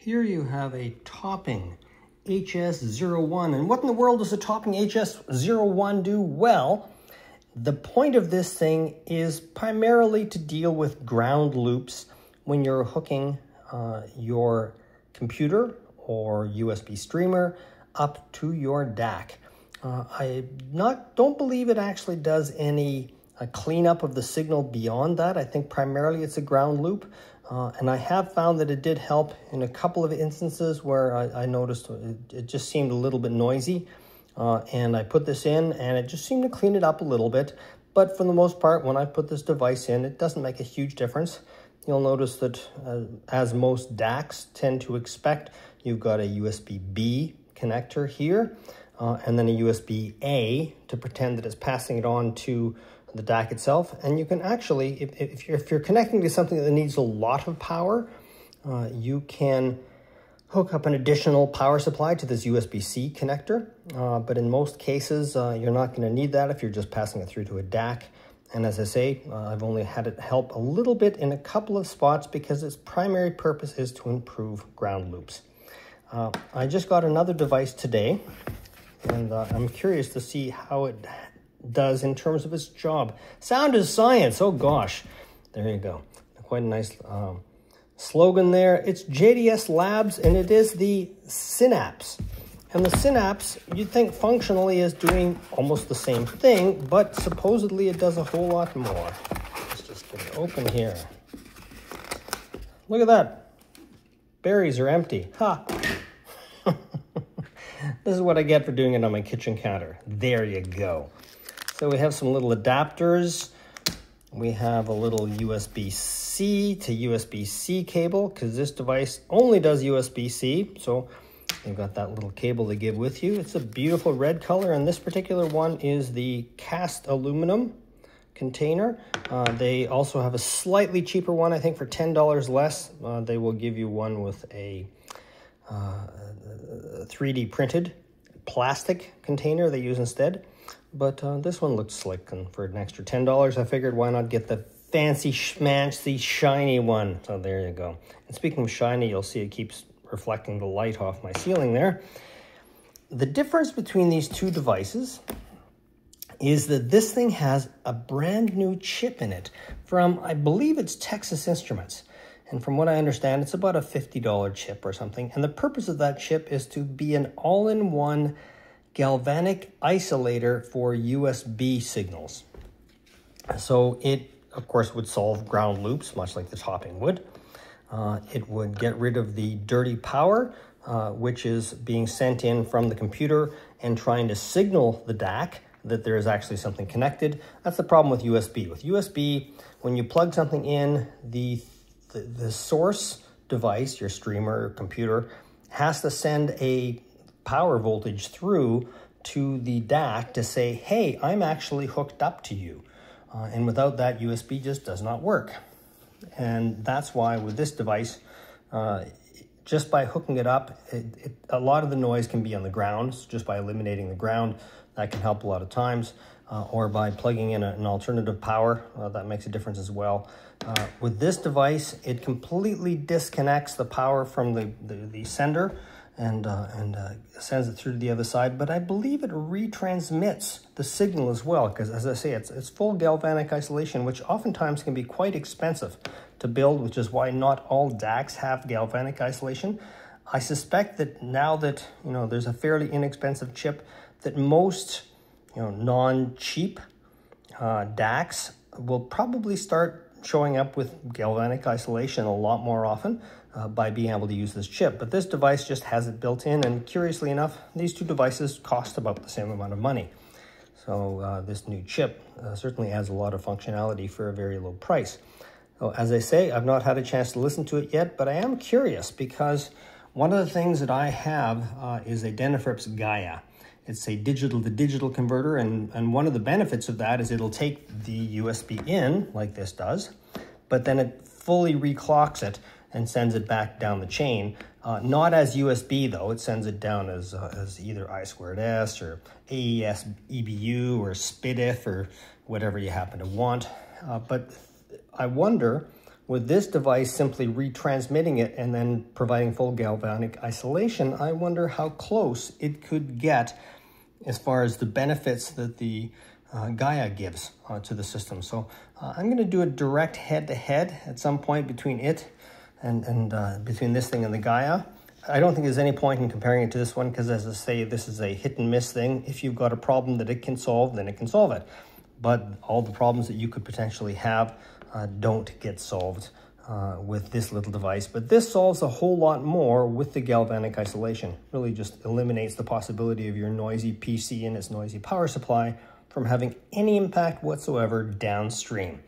Here you have a Topping HS01. And what in the world does a Topping HS01 do? Well, the point of this thing is primarily to deal with ground loops when you're hooking uh, your computer or USB streamer up to your DAC. Uh, I not don't believe it actually does any uh, cleanup of the signal beyond that. I think primarily it's a ground loop. Uh, and I have found that it did help in a couple of instances where I, I noticed it, it, just seemed a little bit noisy. Uh, and I put this in and it just seemed to clean it up a little bit. But for the most part, when I put this device in, it doesn't make a huge difference. You'll notice that uh, as most DACs tend to expect, you've got a USB-B connector here uh, and then a USB-A to pretend that it's passing it on to the DAC itself. And you can actually, if, if, you're, if you're connecting to something that needs a lot of power, uh, you can hook up an additional power supply to this USB-C connector. Uh, but in most cases, uh, you're not going to need that if you're just passing it through to a DAC. And as I say, uh, I've only had it help a little bit in a couple of spots because its primary purpose is to improve ground loops. Uh, I just got another device today, and uh, I'm curious to see how it does in terms of its job. Sound is science. Oh gosh, there you go. Quite a nice um, slogan there. It's JDS Labs and it is the Synapse. And the Synapse, you'd think functionally is doing almost the same thing, but supposedly it does a whole lot more. Let's just get it open here. Look at that. Berries are empty. Ha! this is what I get for doing it on my kitchen counter. There you go. So we have some little adapters. We have a little USB-C to USB-C cable because this device only does USB-C. So you've got that little cable to give with you. It's a beautiful red color and this particular one is the cast aluminum container. Uh, they also have a slightly cheaper one, I think for $10 less. Uh, they will give you one with a uh, 3D printed plastic container they use instead. But uh, this one looked slick, and for an extra $10, I figured why not get the fancy schmancy shiny one. So there you go. And speaking of shiny, you'll see it keeps reflecting the light off my ceiling there. The difference between these two devices is that this thing has a brand new chip in it from, I believe it's Texas Instruments. And from what I understand, it's about a $50 chip or something. And the purpose of that chip is to be an all-in-one galvanic isolator for USB signals. So it, of course, would solve ground loops, much like the Topping would. Uh, it would get rid of the dirty power, uh, which is being sent in from the computer and trying to signal the DAC that there is actually something connected. That's the problem with USB. With USB, when you plug something in, the, the, the source device, your streamer or computer, has to send a power voltage through to the DAC to say, hey, I'm actually hooked up to you. Uh, and without that, USB just does not work. And that's why with this device, uh, just by hooking it up, it, it, a lot of the noise can be on the ground. So just by eliminating the ground, that can help a lot of times. Uh, or by plugging in a, an alternative power, uh, that makes a difference as well. Uh, with this device, it completely disconnects the power from the, the, the sender and, uh, and uh, sends it through to the other side. But I believe it retransmits the signal as well, because as I say, it's, it's full galvanic isolation, which oftentimes can be quite expensive to build, which is why not all DACs have galvanic isolation. I suspect that now that you know there's a fairly inexpensive chip, that most you know non-cheap uh, DACs will probably start showing up with galvanic isolation a lot more often uh, by being able to use this chip. But this device just has it built in, and curiously enough, these two devices cost about the same amount of money. So uh, this new chip uh, certainly adds a lot of functionality for a very low price. So as I say, I've not had a chance to listen to it yet, but I am curious because one of the things that I have uh, is a Denafrips Gaia. It's a digital to digital converter, and, and one of the benefits of that is it'll take the USB in, like this does, but then it fully reclocks it and sends it back down the chain. Uh, not as USB though, it sends it down as, uh, as either I squared S or AES EBU or SPDIF or whatever you happen to want. Uh, but I wonder with this device simply retransmitting it and then providing full galvanic isolation, I wonder how close it could get as far as the benefits that the uh, Gaia gives uh, to the system. So uh, I'm going to do a direct head-to-head -head at some point between it and, and uh, between this thing and the Gaia. I don't think there's any point in comparing it to this one because as I say, this is a hit and miss thing. If you've got a problem that it can solve, then it can solve it. But all the problems that you could potentially have uh, don't get solved uh, with this little device. But this solves a whole lot more with the galvanic isolation. Really just eliminates the possibility of your noisy PC and its noisy power supply from having any impact whatsoever downstream.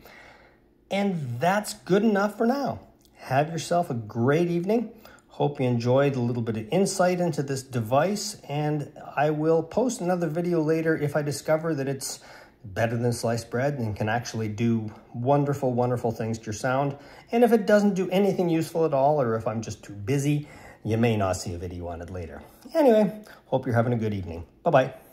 And that's good enough for now. Have yourself a great evening. Hope you enjoyed a little bit of insight into this device, and I will post another video later if I discover that it's better than sliced bread and can actually do wonderful, wonderful things to your sound. And if it doesn't do anything useful at all, or if I'm just too busy, you may not see a video on it later. Anyway, hope you're having a good evening. Bye-bye.